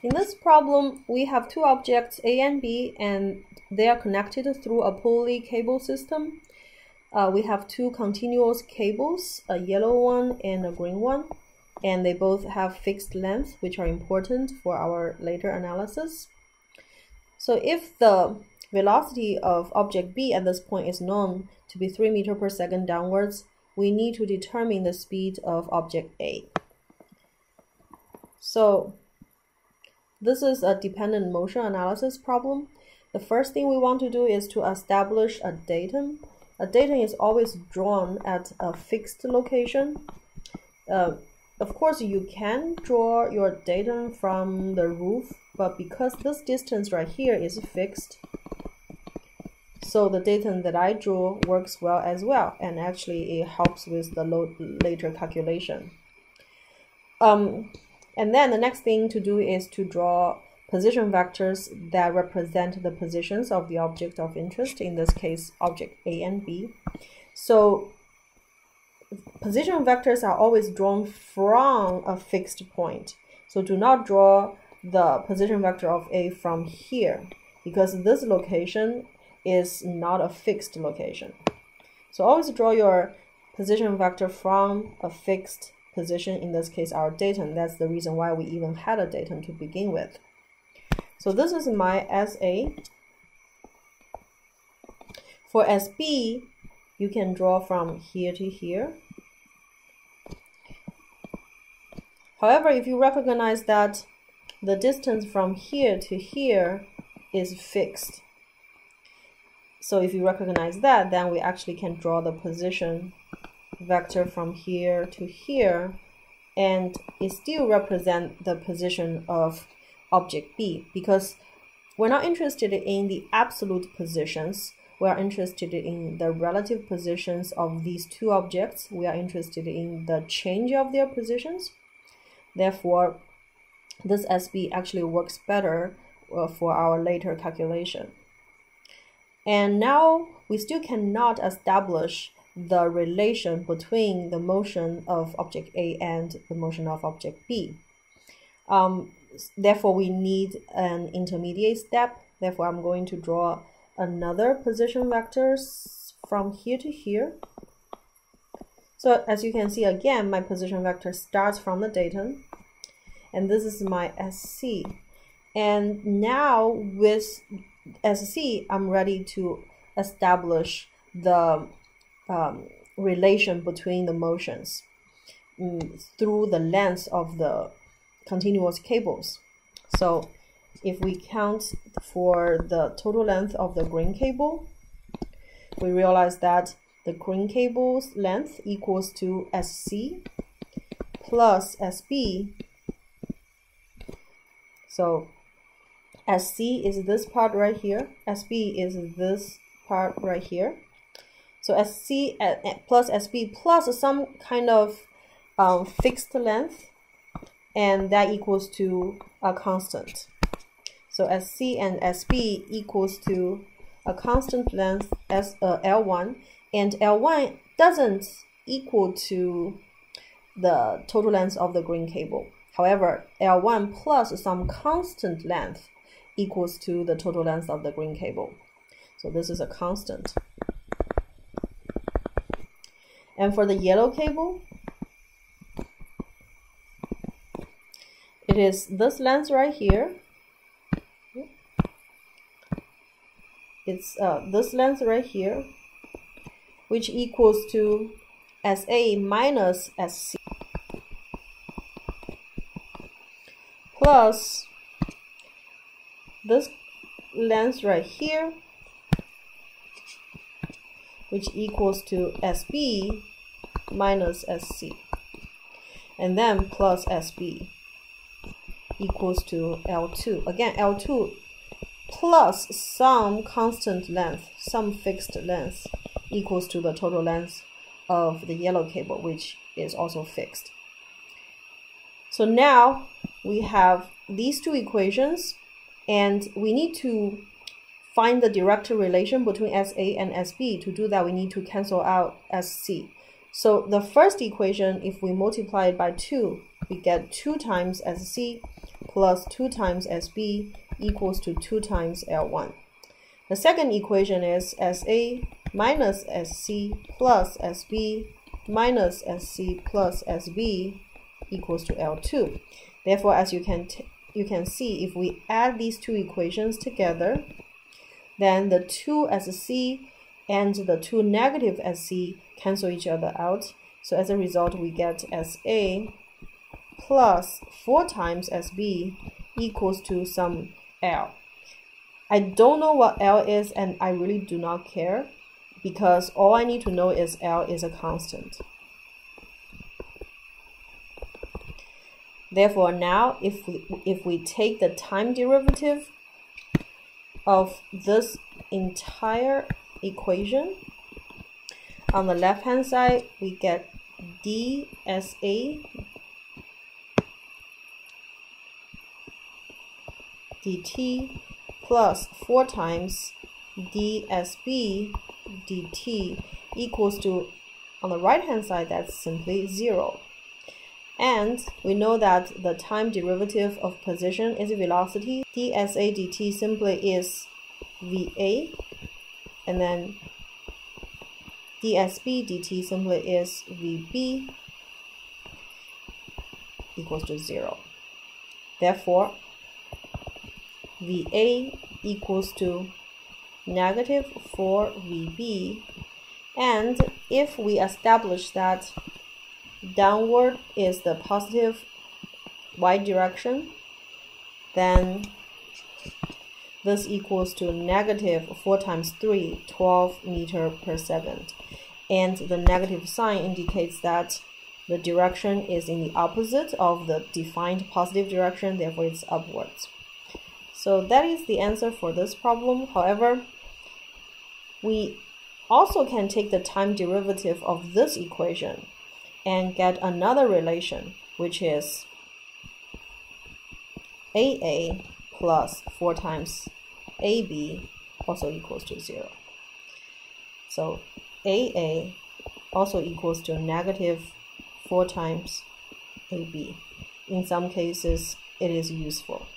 In this problem, we have two objects A and B and they are connected through a pulley cable system. Uh, we have two continuous cables, a yellow one and a green one, and they both have fixed length, which are important for our later analysis. So if the velocity of object B at this point is known to be 3 meter per second downwards, we need to determine the speed of object A. So this is a dependent motion analysis problem. The first thing we want to do is to establish a datum. A datum is always drawn at a fixed location. Uh, of course, you can draw your datum from the roof, but because this distance right here is fixed, so the datum that I drew works well as well, and actually it helps with the later calculation. Um, and then the next thing to do is to draw position vectors that represent the positions of the object of interest, in this case, object A and B. So position vectors are always drawn from a fixed point. So do not draw the position vector of A from here because this location is not a fixed location. So always draw your position vector from a fixed position, in this case our datum. That's the reason why we even had a datum to begin with. So this is my SA. For SB, you can draw from here to here. However, if you recognize that the distance from here to here is fixed, so if you recognize that, then we actually can draw the position vector from here to here, and it still represent the position of object B because we're not interested in the absolute positions. We are interested in the relative positions of these two objects. We are interested in the change of their positions. Therefore, this SB actually works better uh, for our later calculation. And now we still cannot establish the relation between the motion of object A and the motion of object B. Um, therefore, we need an intermediate step. Therefore, I'm going to draw another position vectors from here to here. So as you can see again, my position vector starts from the datum and this is my SC. And now with SC, I'm ready to establish the um, relation between the motions um, through the length of the continuous cables. So if we count for the total length of the green cable, we realize that the green cable's length equals to SC plus SB. So SC is this part right here, SB is this part right here. So SC plus SB plus some kind of um, fixed length, and that equals to a constant. So SC and SB equals to a constant length as uh, L1, and L1 doesn't equal to the total length of the green cable. However, L1 plus some constant length equals to the total length of the green cable. So this is a constant. And for the yellow cable, it is this length right here. It's uh, this length right here, which equals to SA minus SC plus this length right here which equals to SB minus SC and then plus SB equals to L2 again L2 plus some constant length some fixed length equals to the total length of the yellow cable which is also fixed. So now we have these two equations and we need to find the direct relation between SA and SB. To do that, we need to cancel out SC. So the first equation, if we multiply it by 2, we get 2 times SC plus 2 times SB equals to 2 times L1. The second equation is SA minus SC plus SB minus SC plus SB equals to L2. Therefore, as you can you can see, if we add these two equations together, then the 2 SC and the 2 negative SC cancel each other out. So as a result, we get SA plus 4 times SB equals to some L. I don't know what L is and I really do not care because all I need to know is L is a constant. Therefore, now if we, if we take the time derivative of this entire equation, on the left hand side, we get dSA dt plus 4 times dsb dt equals to, on the right hand side, that's simply 0. And we know that the time derivative of position is velocity. dsa dt simply is va, and then dsb dt simply is vb equals to 0. Therefore, VA equals to negative 4 VB. And if we establish that downward is the positive y direction, then this equals to negative 4 times 3, 12 meter per second. And the negative sign indicates that the direction is in the opposite of the defined positive direction, therefore it's upwards. So that is the answer for this problem. However, we also can take the time derivative of this equation and get another relation, which is AA plus 4 times AB also equals to 0. So AA also equals to negative 4 times AB. In some cases, it is useful.